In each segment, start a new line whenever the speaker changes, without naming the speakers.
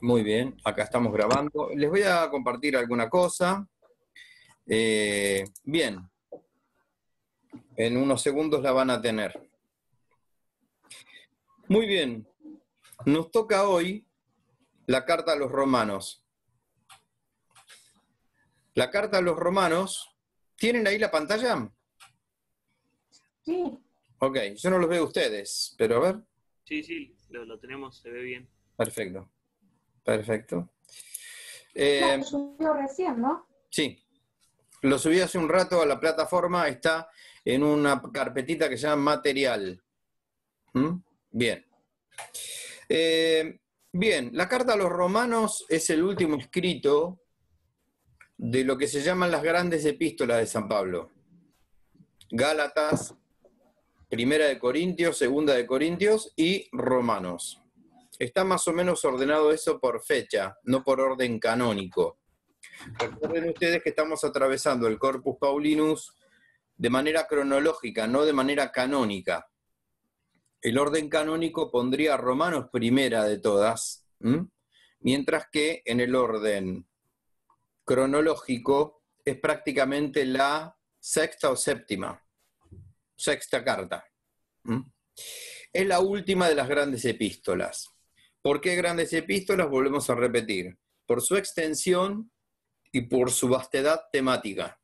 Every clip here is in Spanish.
Muy bien, acá estamos grabando. Les voy a compartir alguna cosa. Eh, bien, en unos segundos la van a tener. Muy bien, nos toca hoy la carta a los romanos. La carta a los romanos, ¿tienen ahí la pantalla?
Sí.
Ok, yo no los veo ustedes, pero a ver.
Sí, sí, lo, lo tenemos, se ve bien.
Perfecto. Perfecto. Eh,
Lo subió recién, ¿no?
sí, lo subí hace un rato a la plataforma, está en una carpetita que se llama material. ¿Mm? Bien. Eh, bien, la carta a los romanos es el último escrito de lo que se llaman las grandes epístolas de San Pablo. Gálatas, Primera de Corintios, Segunda de Corintios y Romanos. Está más o menos ordenado eso por fecha, no por orden canónico. Recuerden ustedes que estamos atravesando el Corpus Paulinus de manera cronológica, no de manera canónica. El orden canónico pondría Romanos primera de todas, mientras que en el orden cronológico es prácticamente la sexta o séptima, sexta carta. Es la última de las grandes epístolas. ¿Por qué grandes epístolas? Volvemos a repetir. Por su extensión y por su vastedad temática.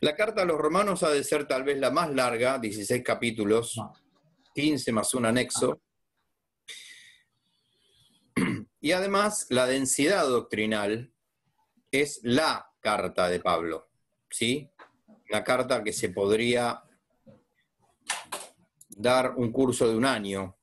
La carta a los romanos ha de ser tal vez la más larga, 16 capítulos, 15 más un anexo. Y además la densidad doctrinal es la carta de Pablo, ¿sí? La carta que se podría dar un curso de un año.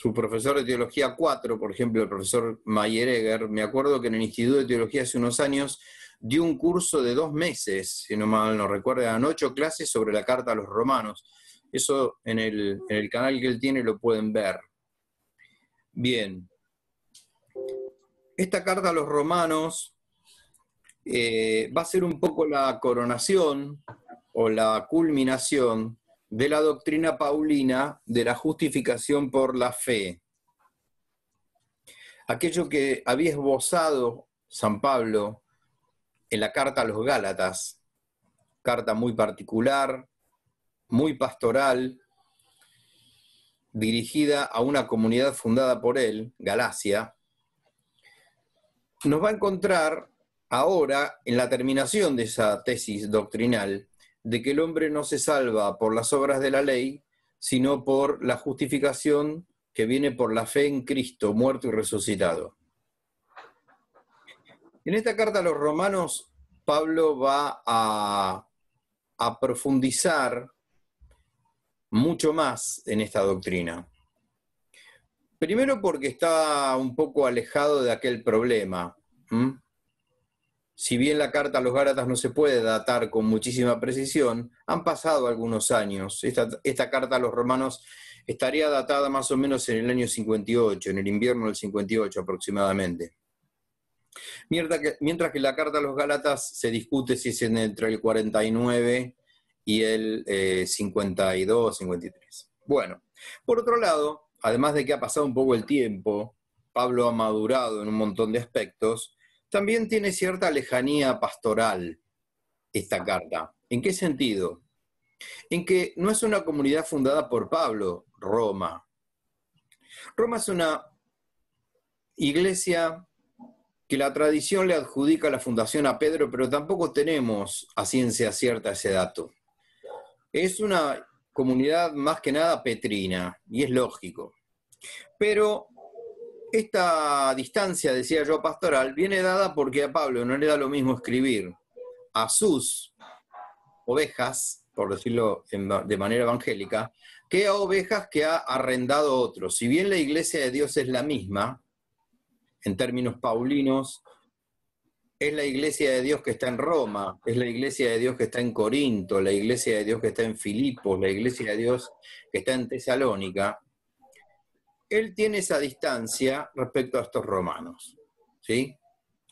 Su profesor de Teología 4, por ejemplo, el profesor Mayeregger, me acuerdo que en el Instituto de Teología hace unos años dio un curso de dos meses, si no mal no recuerdo, eran ocho clases sobre la carta a los romanos. Eso en el, en el canal que él tiene lo pueden ver. Bien. Esta carta a los romanos eh, va a ser un poco la coronación o la culminación de la doctrina paulina de la justificación por la fe. Aquello que había esbozado San Pablo en la carta a los Gálatas, carta muy particular, muy pastoral, dirigida a una comunidad fundada por él, Galacia, nos va a encontrar ahora en la terminación de esa tesis doctrinal de que el hombre no se salva por las obras de la ley, sino por la justificación que viene por la fe en Cristo, muerto y resucitado. En esta carta a los romanos, Pablo va a, profundizar mucho más en esta doctrina. Primero porque está un poco alejado de aquel problema. Si bien la carta a los Gálatas no se puede datar con muchísima precisión, han pasado algunos años. Esta, carta a los romanos estaría datada más o menos en el año 58, en el invierno del 58 aproximadamente. Mientras que, mientras que la carta a los Gálatas se discute si es entre el 49 y el eh, 52, 53. Bueno, por otro lado, además de que ha pasado un poco el tiempo, Pablo ha madurado en un montón de aspectos, también tiene cierta lejanía pastoral esta carta. ¿En qué sentido? En que no es una comunidad fundada por Pablo, Roma. Roma es una iglesia que la tradición le adjudica la fundación a Pedro, pero tampoco tenemos a ciencia cierta ese dato. Es una comunidad más que nada petrina, y es lógico. Pero esta distancia, decía yo, pastoral, viene dada porque a Pablo no le da lo mismo escribir a sus ovejas, por decirlo de manera evangélica, que a ovejas que ha arrendado otros. Si bien la iglesia de Dios es la misma, en términos paulinos, es la iglesia de Dios que está en Roma, es la iglesia de Dios que está en Corinto, la iglesia de Dios que está en Filipos, la iglesia de Dios que está en Tesalónica, él tiene esa distancia respecto a estos romanos. ¿sí?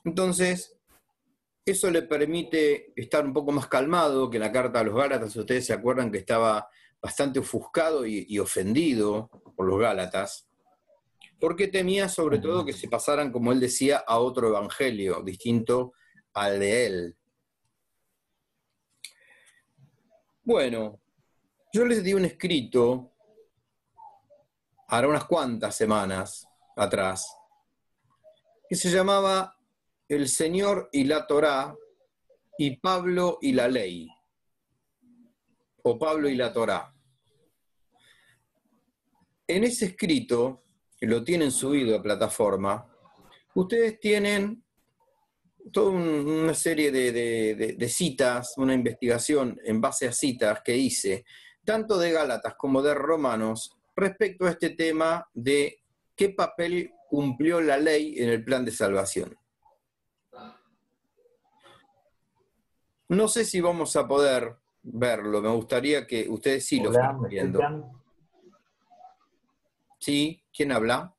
Entonces, eso le permite estar un poco más calmado que la carta a los Gálatas. Ustedes se acuerdan que estaba bastante ofuscado y ofendido por los Gálatas. porque temía sobre todo que se pasaran, como él decía, a otro evangelio, distinto al de él. Bueno, yo les di un escrito, hará unas cuantas semanas atrás, que se llamaba El Señor y la Torá y Pablo y la Ley, o Pablo y la Torá. En ese escrito, que lo tienen subido a plataforma, ustedes tienen toda una serie de, citas, una investigación en base a citas que hice, tanto de Gálatas como de Romanos, respecto a este tema de qué papel cumplió la ley en el plan de salvación. No sé si vamos a poder verlo, me gustaría que ustedes sí lo estén viendo. ¿Sí? ¿Quién habla?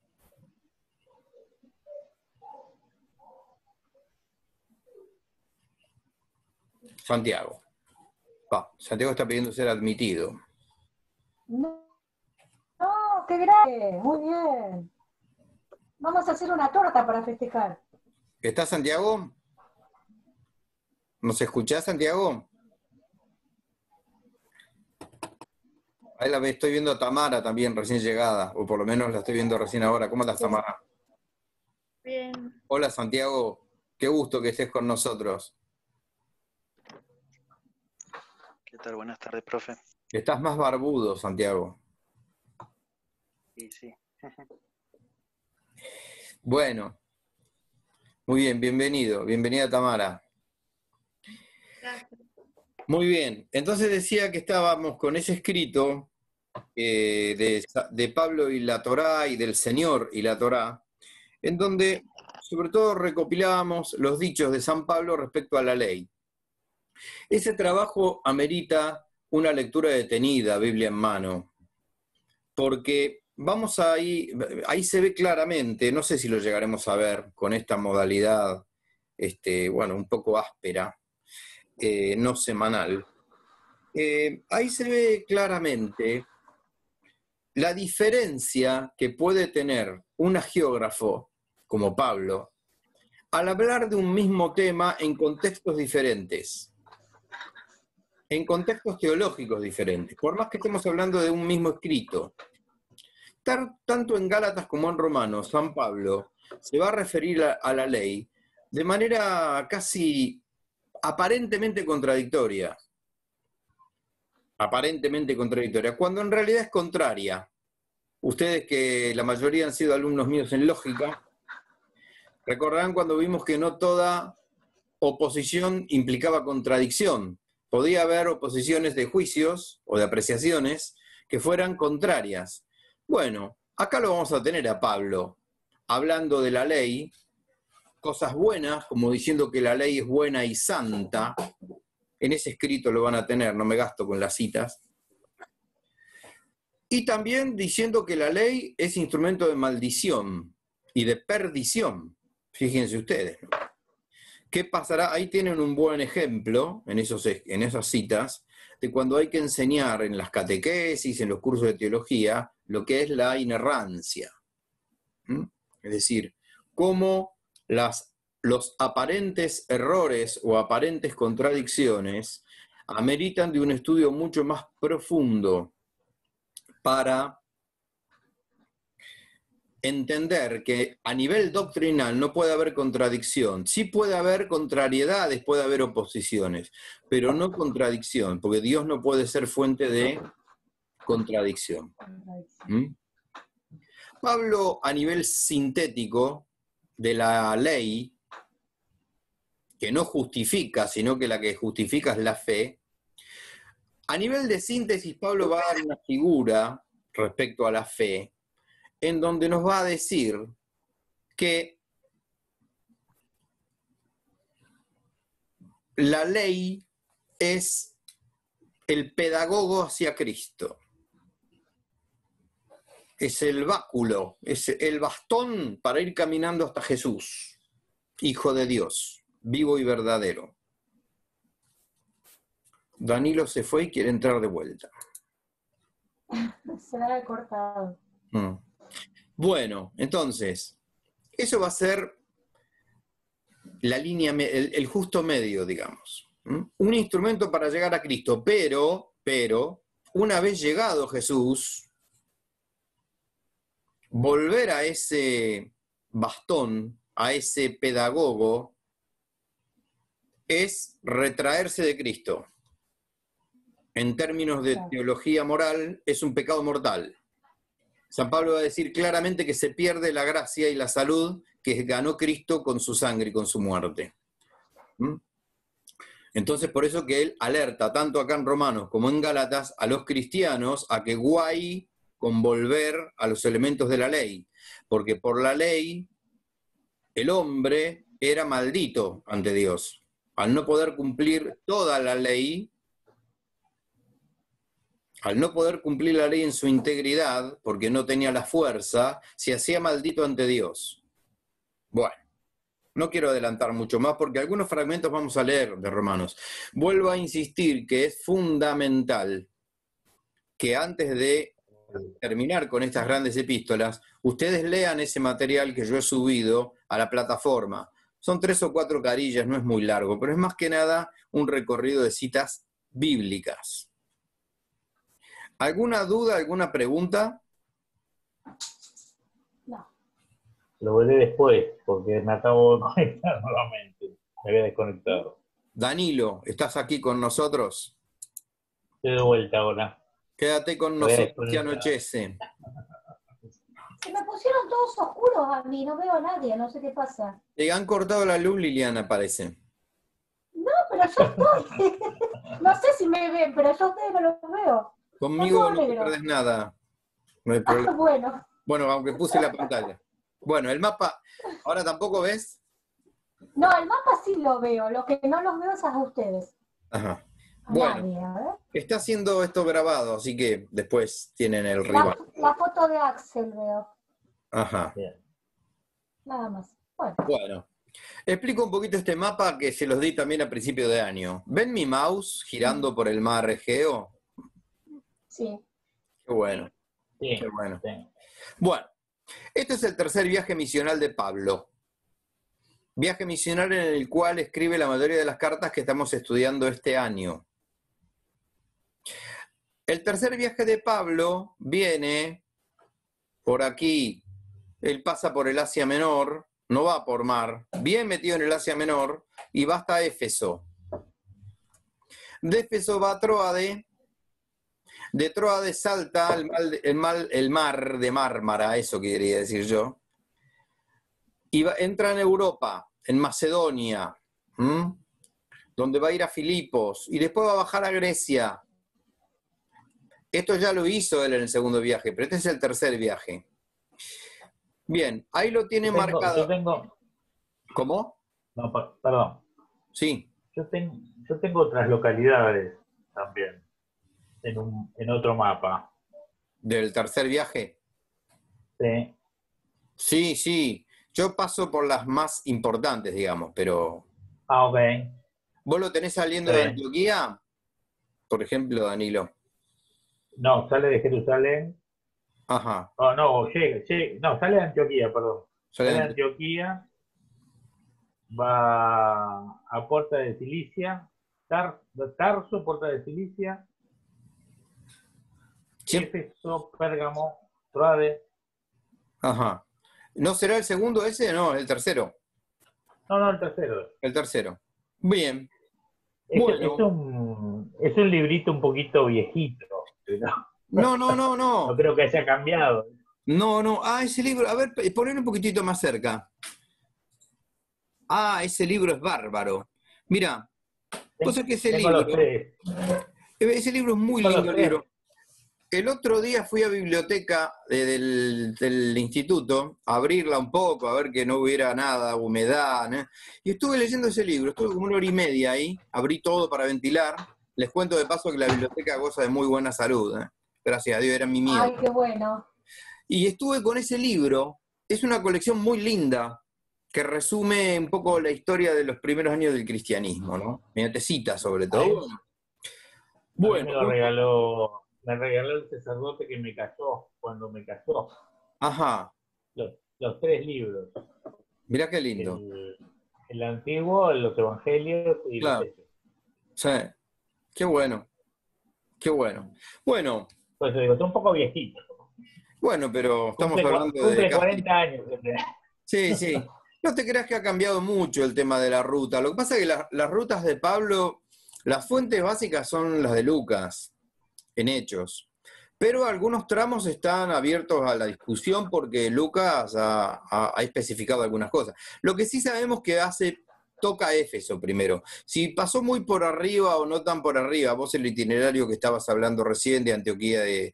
Santiago. Santiago está pidiendo ser admitido.
No, qué grande, muy bien. Vamos a hacer una torta para festejar.
¿Está Santiago? ¿Nos escuchás, Santiago? Ahí la estoy viendo a Tamara también, recién llegada, o por lo menos la estoy viendo recién ahora. ¿Cómo estás, Tamara?
Bien.
Hola, Santiago. Qué gusto que estés con nosotros.
¿Qué tal? Buenas tardes, profe.
Estás más barbudo, Santiago.
Sí, sí.
bueno. Muy bien, bienvenido. Bienvenida, Tamara.
Gracias.
Muy bien. Entonces decía que estábamos con ese escrito eh, de, de Pablo y la Torá y del Señor y la Torá, en donde sobre todo recopilábamos los dichos de San Pablo respecto a la ley. Ese trabajo amerita una lectura detenida, Biblia en mano, porque vamos ahí, ahí se ve claramente, no sé si lo llegaremos a ver con esta modalidad, este, bueno, un poco áspera, eh, no semanal. Eh, ahí se ve claramente la diferencia que puede tener un geógrafo como Pablo al hablar de un mismo tema en contextos diferentes en contextos teológicos diferentes, por más que estemos hablando de un mismo escrito. Tanto en Gálatas como en Romanos, San Pablo se va a referir a, la ley de manera casi aparentemente contradictoria. Aparentemente contradictoria, cuando en realidad es contraria. Ustedes que la mayoría han sido alumnos míos en lógica, recordarán cuando vimos que no toda oposición implicaba contradicción podía haber oposiciones de juicios o de apreciaciones que fueran contrarias. Bueno, acá lo vamos a tener a Pablo hablando de la ley, cosas buenas, como diciendo que la ley es buena y santa. En ese escrito lo van a tener, no me gasto con las citas. Y también diciendo que la ley es instrumento de maldición y de perdición. Fíjense ustedes. ¿Qué pasará? Ahí tienen un buen ejemplo en, esos, en esas citas de cuando hay que enseñar en las catequesis, en los cursos de teología, lo que es la inerrancia. Es decir, cómo las, los aparentes errores o aparentes contradicciones ameritan de un estudio mucho más profundo para entender que a nivel doctrinal no puede haber contradicción. Sí puede haber contrariedades, puede haber oposiciones, pero no contradicción, porque Dios no puede ser fuente de contradicción. ¿Mm? Pablo, a nivel sintético de la ley, que no justifica, sino que la que justifica es la fe, a nivel de síntesis, Pablo va a dar una figura respecto a la fe, en donde nos va a decir que la ley es el pedagogo hacia Cristo. Es el báculo, es el bastón para ir caminando hasta Jesús, Hijo de Dios, vivo y verdadero. Danilo se fue y quiere entrar de vuelta.
Se ha cortado.
Mm. Bueno, entonces, eso va a ser la línea, el, el justo medio, digamos. Un instrumento para llegar a Cristo, pero, pero, una vez llegado Jesús, volver a ese bastón, a ese pedagogo, es retraerse de Cristo. En términos de teología moral, es un pecado mortal. San Pablo va a decir claramente que se pierde la gracia y la salud que ganó Cristo con su sangre y con su muerte. ¿Mm? Entonces, por eso que él alerta, tanto acá en Romanos como en Gálatas, a los cristianos a que guay con volver a los elementos de la ley. Porque por la ley, el hombre era maldito ante Dios. Al no poder cumplir toda la ley, al no poder cumplir la ley en su integridad, porque no tenía la fuerza, se hacía maldito ante Dios. Bueno, no quiero adelantar mucho más porque algunos fragmentos vamos a leer de Romanos. Vuelvo a insistir que es fundamental que antes de terminar con estas grandes epístolas, ustedes lean ese material que yo he subido a la plataforma. Son tres o cuatro carillas, no es muy largo, pero es más que nada un recorrido de citas bíblicas. ¿Alguna duda, alguna pregunta?
No.
Lo veré después, porque me acabo de conectar nuevamente. Me había desconectado.
Danilo, ¿estás aquí con nosotros?
Estoy de vuelta ahora.
Quédate con nosotros que anochece.
Se me pusieron todos oscuros a mí, no veo a nadie, no sé qué pasa.
Te han cortado la luz, Liliana, parece.
No, pero yo estoy. no sé si me ven, pero yo a ustedes no los veo.
Conmigo no te
negro.
perdés nada. No hay
Ah, bueno.
Bueno, aunque puse la pantalla. Bueno, el mapa, ¿ahora tampoco ves?
No, el mapa sí lo veo, lo que no los veo es a ustedes.
Ajá. Bueno. Está haciendo esto grabado, así que después tienen el
La,
rival.
la foto de Axel veo,
Ajá.
Bien.
nada más. Bueno,
Bueno. Explico un poquito este mapa que se los di también a principio de año. ¿Ven mi mouse girando por el mar Egeo?
Sí.
Qué bueno,
Sí,
qué bueno.
sí.
Bueno, este es el tercer viaje misional de Pablo. Viaje misional en el cual escribe la mayoría de las cartas que estamos estudiando este año. El tercer viaje de Pablo viene por aquí. Él pasa por el Asia Menor, no va por mar, bien metido en el Asia Menor y va hasta Éfeso. De Éfeso va a Troade, de Troade salta el, mal- el mal- el mar de Mármara, eso quería decir yo, y va- entra en Europa, en Macedonia, ¿m? donde va a ir a Filipos, y después va a bajar a Grecia. Esto ya lo hizo él en el segundo viaje, pero este es el tercer viaje. Bien, ahí lo tiene
Tengo-
marcado.
yo tengo,
¿Cómo?
no, per- perdón,
Sí.
yo, yo tengo otras localidades también en, un, en otro mapa.
¿Del tercer viaje?
Sí.
Sí, sí. Yo paso por las más importantes, digamos, pero
Ah, ok.
¿Vos lo tenés saliendo de. Antioquía? Por ejemplo, Danilo.
No, sale de Jerusalén.
Ajá.
Oh, no, llega, llega- no, sale de Antioquía, perdón.
Sale de Antioquía.
Va a Puerta de Cilicia, Tar- Tarso, Puerta de Cilicia, Éfeso, Pérgamo, Troade.
Ajá. ¿No será el segundo ese? No, el tercero.
No, no, el tercero.
El tercero. Bien.
Es,
Bueno.
es un, es un librito un poquito viejito, pero
No, no, no,
no
no.
creo que haya cambiado.
No, no. Ah, ese libro. A ver, ponelo un poquitito más cerca. Ah, ese libro es bárbaro. Mira, cosa que ese libro.
tres.
Ese libro es muy lindo libro. El otro día fui a biblioteca eh, del, del instituto a abrirla un poco, a ver que no hubiera nada, humedad, ¿no? y estuve leyendo ese libro, estuve como una hora y media ahí, abrí todo para ventilar. Les cuento de paso que la biblioteca goza de muy buena salud, ¿eh? gracias a Dios, era mi miedo.
Ay, qué bueno.
Y estuve con ese libro, es una colección muy linda, que resume un poco la historia de los primeros años del cristianismo, ¿no? Mediante citas sobre todo. Bueno,
me lo regaló, me regaló el sacerdote que me casó, cuando me casó.
Ajá.
los, los tres libros.
Mirá qué lindo.
El, el antiguo, los evangelios y
Claro.
los hechos.
Sí. Qué bueno. Qué bueno. Bueno,
Pues digo, está un poco viejito.
bueno, pero estamos
Cumple,
hablando de
cumple
casi
40 años.
Sí, sí. No te creas que ha cambiado mucho el tema de la ruta. Lo que pasa es que la- las rutas de Pablo, las fuentes básicas son las de Lucas, en hechos. Pero algunos tramos están abiertos a la discusión porque Lucas ha, especificado algunas cosas. Lo que sí sabemos que hace, toca Éfeso primero. Si pasó muy por arriba o no tan por arriba, vos el itinerario que estabas hablando recién de Antioquía de,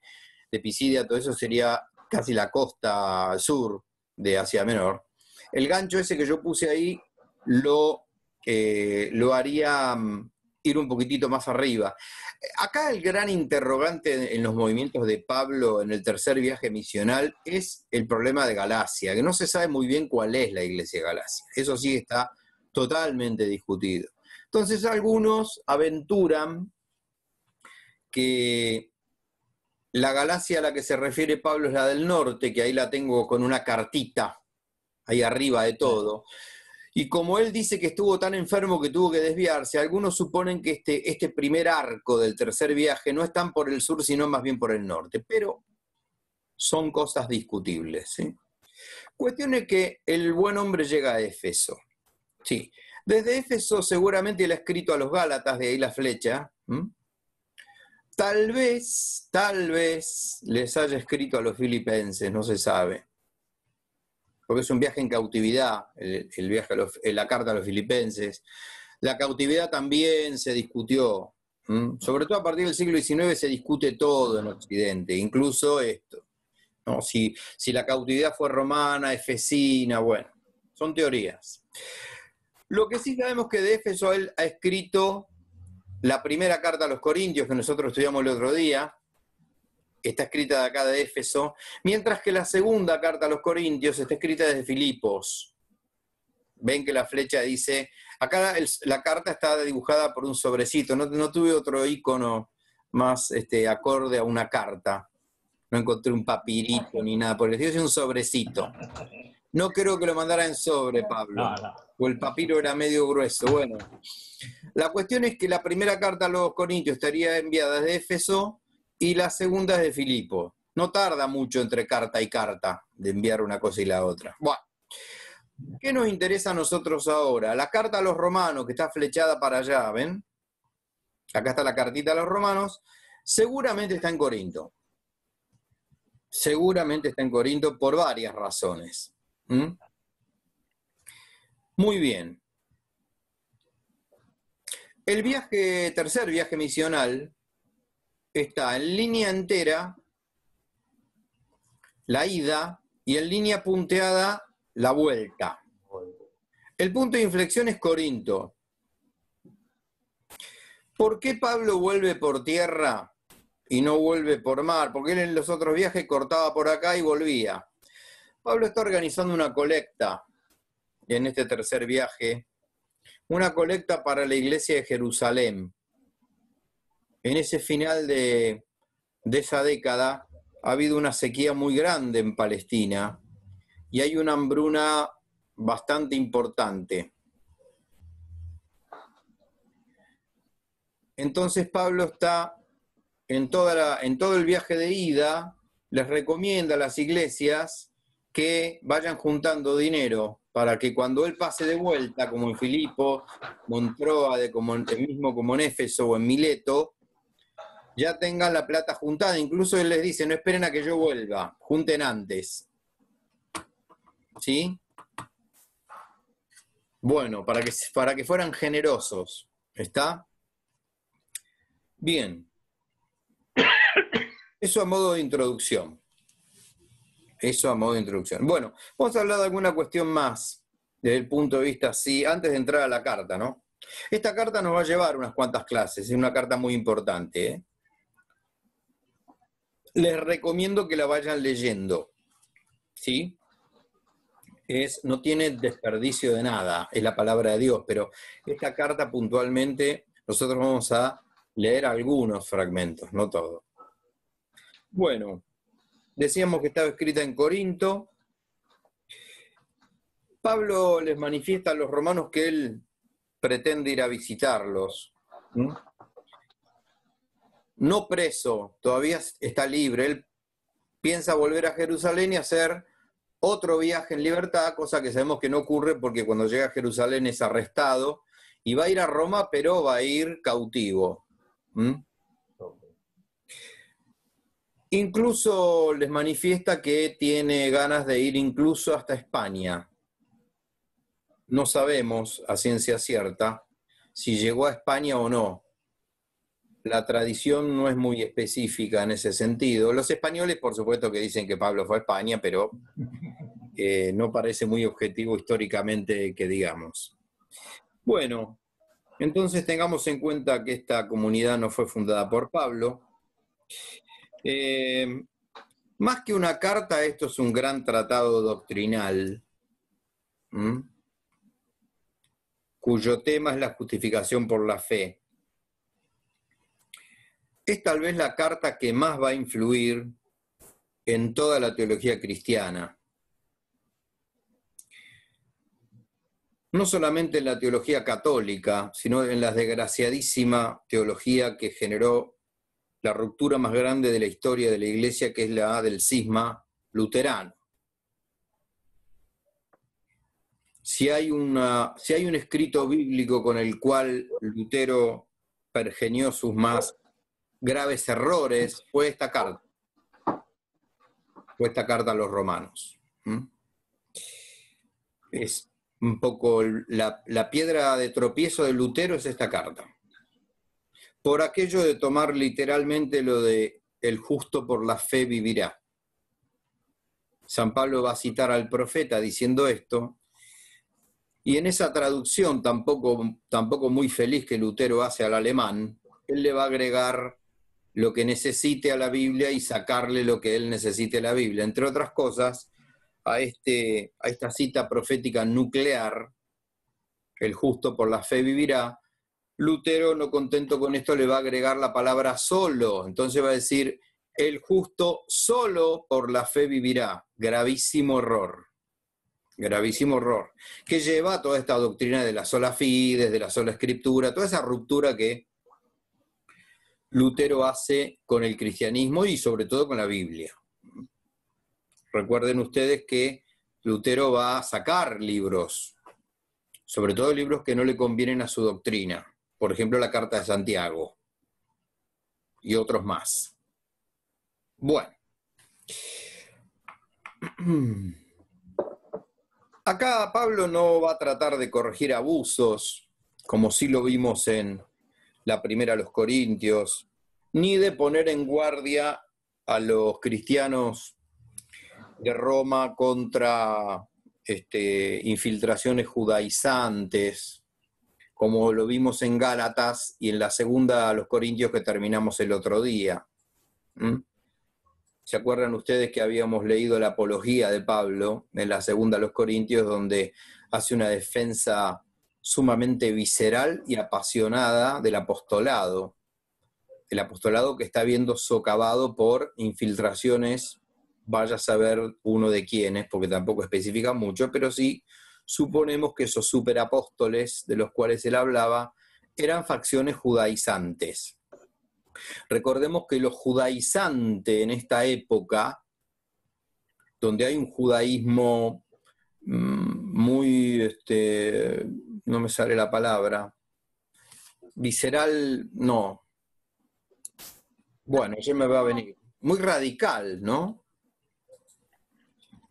de Pisidia, todo eso sería casi la costa sur de Asia Menor. El gancho ese que yo puse ahí lo, eh, lo haría mm, ir un poquitito más arriba. Acá el gran interrogante en los movimientos de Pablo en el tercer viaje misional es el problema de Galacia, que no se sabe muy bien cuál es la iglesia de Galacia. Eso sí está totalmente discutido. Entonces algunos aventuran que la Galacia a la que se refiere Pablo es la del norte, que ahí la tengo con una cartita ahí arriba de todo. Y como él dice que estuvo tan enfermo que tuvo que desviarse, algunos suponen que este, este primer arco del tercer viaje no es tan por el sur, sino más bien por el norte. Pero son cosas discutibles. ¿sí? Cuestión es que el buen hombre llega a Éfeso. Sí. Desde Éfeso seguramente él ha escrito a los Gálatas, de ahí la flecha. Tal vez, tal vez les haya escrito a los filipenses, no se sabe. Porque es un viaje en cautividad, el, viaje eh, la carta a los filipenses. La cautividad también se discutió. Sobre todo a partir del siglo XIX se discute todo en Occidente, incluso esto. ¿no? Si, si la cautividad fue romana, efesina, bueno, son teorías. Lo que sí sabemos que de Éfeso él ha escrito la primera carta a los Corintios que nosotros estudiamos el otro día, está escrita de acá de Éfeso, mientras que la segunda carta a los Corintios está escrita desde Filipos. Ven que la flecha dice, acá el- la carta está dibujada por un sobrecito, no, no tuve otro icono más este, acorde a una carta. No encontré un papirito ni nada por el estilo, es un sobrecito. No creo que lo mandara en sobre, Pablo
No, no.
o el papiro era medio grueso. Bueno, la cuestión es que la primera carta a los Corintios estaría enviada desde Éfeso y la segunda es de Filipo. No tarda mucho entre carta y carta de enviar una cosa y la otra. Bueno, ¿qué nos interesa a nosotros ahora? La carta a los romanos, que está flechada para allá, ¿ven? Acá está la cartita a los romanos. Seguramente está en Corinto. Seguramente está en Corinto por varias razones. ¿Mm? Muy bien. El viaje, tercer viaje misional, está en línea entera la ida y en línea punteada la vuelta. El punto de inflexión es Corinto. ¿Por qué Pablo vuelve por tierra y no vuelve por mar? Porque él en los otros viajes cortaba por acá y volvía. Pablo está organizando una colecta en este tercer viaje, una colecta para la iglesia de Jerusalén. En ese final de, de esa década ha habido una sequía muy grande en Palestina y hay una hambruna bastante importante. Entonces Pablo está en, todo el viaje de ida, les recomienda a las iglesias que vayan juntando dinero para que cuando él pase de vuelta, como en Filipo, como en Troade, como mismo como en Éfeso o en Mileto, ya tengan la plata juntada. Incluso él les dice, no esperen a que yo vuelva, junten antes. ¿Sí? Bueno, para que, para que fueran generosos. ¿Está? Bien. Eso a modo de introducción. Eso a modo de introducción. Bueno, vamos a hablar de alguna cuestión más desde el punto de vista, sí, antes de entrar a la carta, ¿no? Esta carta nos va a llevar unas cuantas clases, es una carta muy importante. ¿eh? Les recomiendo que la vayan leyendo, ¿sí? Es, no tiene desperdicio de nada, es la palabra de Dios, pero esta carta puntualmente nosotros vamos a leer algunos fragmentos, no todo. Bueno, decíamos que estaba escrita en Corinto, Pablo les manifiesta a los romanos que él pretende ir a visitarlos. No preso, todavía está libre. Él piensa volver a Jerusalén y hacer otro viaje en libertad, cosa que sabemos que no ocurre porque cuando llega a Jerusalén es arrestado y va a ir a Roma, pero va a ir cautivo. ¿m? Incluso les manifiesta que tiene ganas de ir incluso hasta España. No sabemos a ciencia cierta si llegó a España o no. La tradición no es muy específica en ese sentido. Los españoles, por supuesto, que dicen que Pablo fue a España, pero eh, no parece muy objetivo históricamente que digamos. Bueno, entonces tengamos en cuenta que esta comunidad no fue fundada por Pablo. Eh, más que una carta, esto es un gran tratado doctrinal, cuyo tema es la justificación por la fe. Es tal vez la carta que más va a influir en toda la teología cristiana. No solamente en la teología católica, sino en la desgraciadísima teología que generó la ruptura más grande de la historia de la iglesia, que es la del cisma luterano. Si hay, una, si hay un escrito bíblico con el cual Lutero pergenió sus más graves errores, fue esta carta. Fue esta carta a los romanos. Es un poco la, la piedra de tropiezo de Lutero es esta carta por aquello de tomar literalmente lo de el justo por la fe vivirá. San Pablo va a citar al profeta diciendo esto, y en esa traducción tampoco, tampoco muy feliz que Lutero hace al alemán, él le va a agregar lo que necesite a la Biblia y sacarle lo que él necesite a la Biblia. Entre otras cosas, a, este, a esta cita profética nuclear, el justo por la fe vivirá, Lutero, no contento con esto, le va a agregar la palabra solo. Entonces va a decir, el justo solo por la fe vivirá. Gravísimo error. Gravísimo error. Que lleva a toda esta doctrina de la sola fide, de la sola escritura, toda esa ruptura que Lutero hace con el cristianismo y sobre todo con la Biblia. Recuerden ustedes que Lutero va a sacar libros, sobre todo libros que no le convienen a su doctrina por ejemplo, la Carta de Santiago y otros más. Bueno. Acá Pablo no va a tratar de corregir abusos, como sí lo vimos en la primera a los Corintios, ni de poner en guardia a los cristianos de Roma contra este, infiltraciones judaizantes, como lo vimos en Gálatas y en la segunda a los Corintios que terminamos el otro día. ¿Se acuerdan ustedes que habíamos leído la apología de Pablo en la segunda a los Corintios, donde hace una defensa sumamente visceral y apasionada del apostolado? El apostolado que está viendo socavado por infiltraciones, vaya a saber uno de quiénes, porque tampoco especifica mucho, pero sí suponemos que esos superapóstoles de los cuales él hablaba eran facciones judaizantes. Recordemos que lo judaizante en esta época, donde hay un judaísmo mm, muy, este, no me sale la palabra, visceral, no. Bueno, ya me va a venir. Muy radical, ¿no?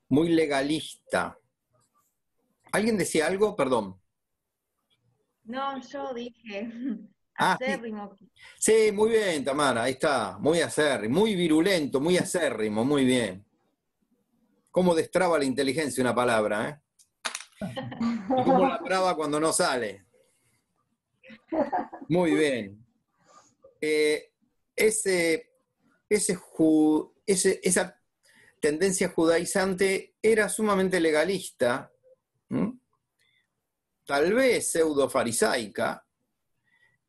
Muy legalista. ¿Alguien decía algo? Perdón.
No, yo dije.
Ah, sí.
acérrimo.
Sí, muy bien, Tamara, ahí está. Muy acérrimo, muy virulento, muy acérrimo, muy bien. ¿Cómo destraba la inteligencia una palabra, eh? Y cómo la traba cuando no sale. Muy bien. Eh, ese, ese, esa tendencia judaizante era sumamente legalista, tal vez pseudo farisaica,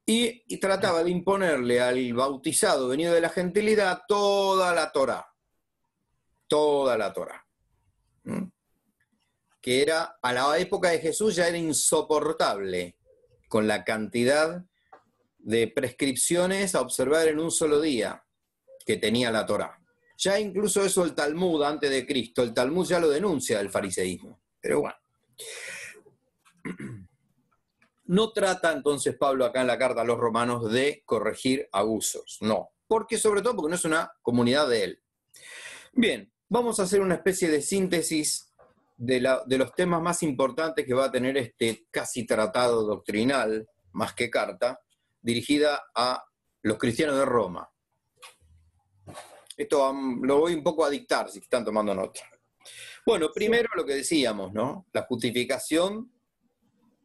y, trataba de imponerle al bautizado venido de la gentilidad toda la Torá. Toda la Torá. ¿m? Que era, a la época de Jesús ya era insoportable con la cantidad de prescripciones a observar en un solo día que tenía la Torá. Ya incluso eso el Talmud antes de Cristo, el Talmud ya lo denuncia del fariseísmo. Pero bueno. No trata entonces Pablo acá en la carta a los romanos de corregir abusos, no, porque sobre todo porque no es una comunidad de él. Bien, vamos a hacer una especie de síntesis de, la- de los temas más importantes que va a tener este casi tratado doctrinal, más que carta, dirigida a los cristianos de Roma. Esto um, lo voy un poco a dictar, si están tomando nota. Bueno, primero lo que decíamos, ¿no? La justificación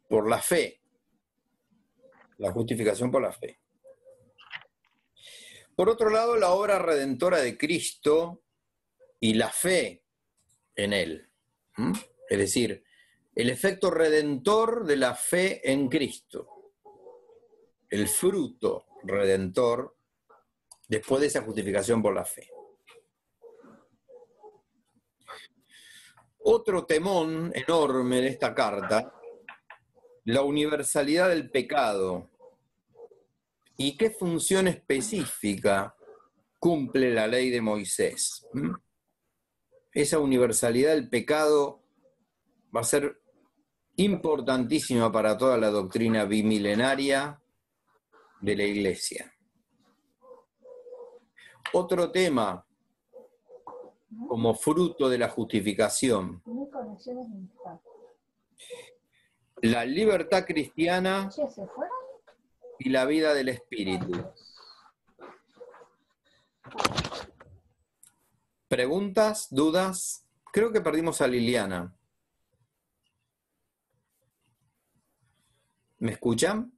por la fe. La justificación por la fe. Por otro lado, la obra redentora de Cristo y la fe en Él. Es decir, el efecto redentor de la fe en Cristo. El fruto redentor después de esa justificación por la fe. Otro temón enorme de esta carta, la universalidad del pecado y qué función específica cumple la ley de Moisés. Esa universalidad del pecado va a ser importantísima para toda la doctrina bimilenaria de la Iglesia. Otro tema, como fruto de la justificación, la libertad cristiana y la vida del espíritu. ¿Preguntas? ¿Dudas? Creo que perdimos a Liliana. ¿Me escuchan?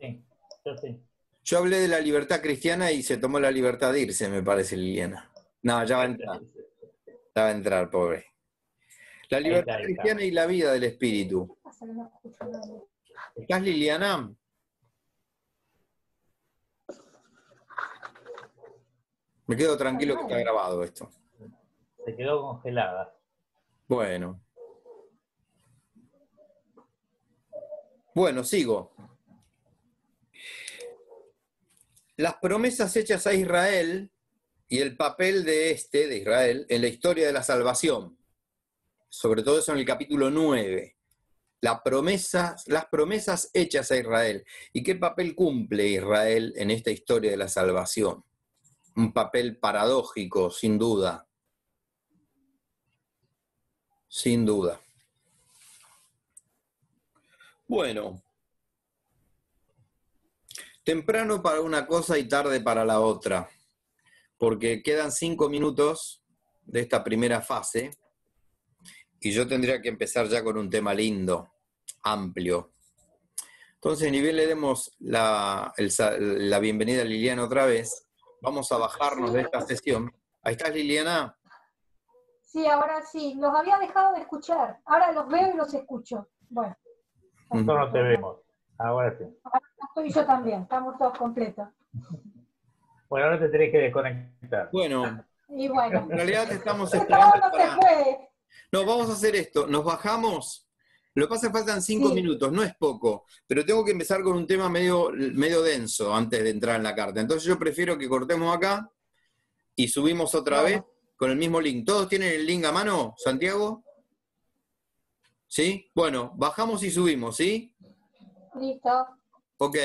Sí, yo sí.
Yo hablé de la libertad cristiana y se tomó la libertad de irse, me parece, Liliana. No, ya va a entrar. Ya va a entrar, pobre. La libertad cristiana y la vida del espíritu. ¿Estás, Liliana? Me quedo tranquilo que está grabado esto.
Se quedó congelada.
Bueno. Bueno, sigo. Las promesas hechas a Israel y el papel de este, de Israel, en la historia de la salvación. Sobre todo eso en el capítulo 9. La promesa, las promesas hechas a Israel. ¿Y qué papel cumple Israel en esta historia de la salvación? Un papel paradójico, sin duda. Sin duda. Bueno. Temprano para una cosa y tarde para la otra, porque quedan cinco minutos de esta primera fase y yo tendría que empezar ya con un tema lindo, amplio. Entonces, ni bien le demos la, la bienvenida a Liliana otra vez, vamos a bajarnos de esta sesión. Ahí estás, Liliana.
Sí, ahora sí. Los había dejado de escuchar. Ahora los veo y los escucho. Bueno.
Nosotros no te vemos. Ahora sí.
Estoy yo también. Estamos todos completos.
Bueno, ahora te tenés que desconectar.
Bueno,
Y bueno.
en realidad te estamos
No,
esperando
no
para... No, vamos a hacer esto. Nos bajamos. Lo que pasa es que faltan cinco
Sí.
minutos, no es poco, pero tengo que empezar con un tema medio, medio denso antes de entrar en la carta. Entonces yo prefiero que cortemos acá y subimos otra
Bueno.
vez con el mismo link. ¿Todos tienen el link a mano, Santiago? ¿Sí? Bueno, bajamos y subimos, ¿sí?
Listo.
Ok.